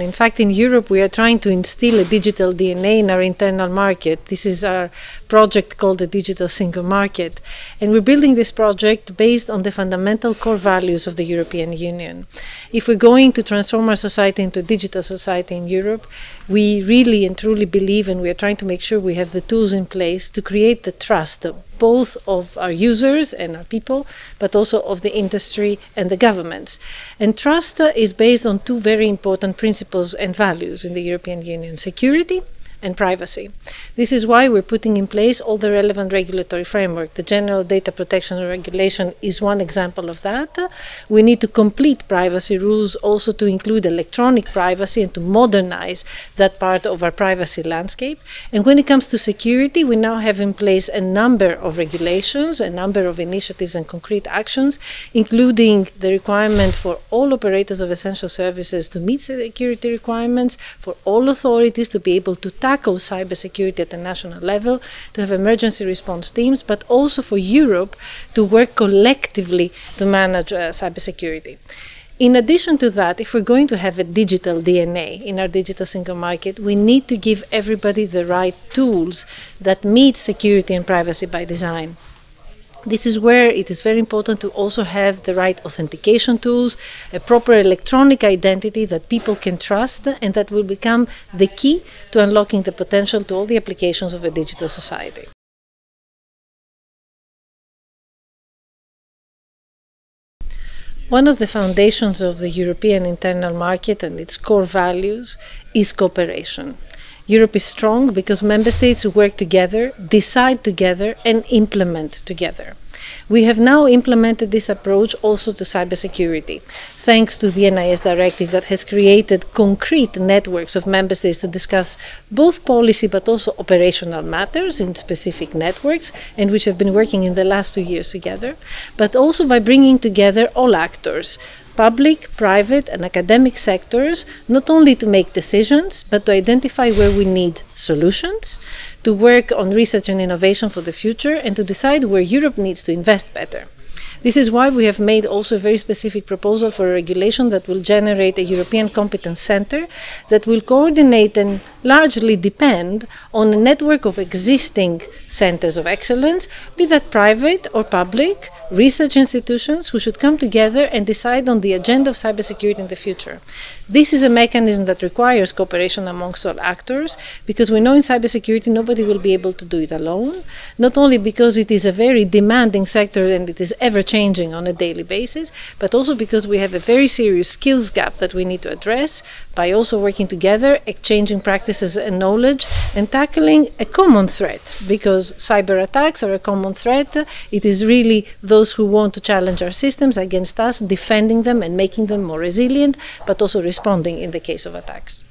In fact, in Europe, we are trying to instill a digital DNA in our internal market. This is our project called the Digital Single Market. And we're building this project based on the fundamental core values of the European Union. If we're going to transform our society into a digital society in Europe, we really and truly believe, and we are trying to make sure we have the tools in place to create the trust both of our users and our people, but also of the industry and the governments. And trust is based on two very important principles and values in the European Union security and privacy. This is why we're putting in place all the relevant regulatory framework. The General Data Protection Regulation is one example of that. We need to complete privacy rules also to include electronic privacy and to modernize that part of our privacy landscape. And when it comes to security, we now have in place a number of regulations, a number of initiatives and concrete actions, including the requirement for all operators of essential services to meet security requirements, for all authorities to be able to cybersecurity at the national level, to have emergency response teams, but also for Europe to work collectively to manage uh, cybersecurity. In addition to that, if we're going to have a digital DNA in our digital single market, we need to give everybody the right tools that meet security and privacy by design. This is where it is very important to also have the right authentication tools, a proper electronic identity that people can trust, and that will become the key to unlocking the potential to all the applications of a digital society. One of the foundations of the European internal market and its core values is cooperation. Europe is strong because member states work together, decide together, and implement together. We have now implemented this approach also to cybersecurity, thanks to the NIS directive that has created concrete networks of member states to discuss both policy but also operational matters in specific networks, and which have been working in the last two years together, but also by bringing together all actors public, private, and academic sectors, not only to make decisions, but to identify where we need solutions, to work on research and innovation for the future, and to decide where Europe needs to invest better. This is why we have made also a very specific proposal for a regulation that will generate a European competence center that will coordinate and largely depend on a network of existing centers of excellence, be that private or public, research institutions who should come together and decide on the agenda of cybersecurity in the future. This is a mechanism that requires cooperation amongst all actors because we know in cybersecurity nobody will be able to do it alone, not only because it is a very demanding sector and it is ever changing on a daily basis, but also because we have a very serious skills gap that we need to address by also working together, exchanging practices and knowledge, and tackling a common threat because cyber attacks are a common threat. It is really those who want to challenge our systems against us, defending them and making them more resilient, but also responding in the case of attacks.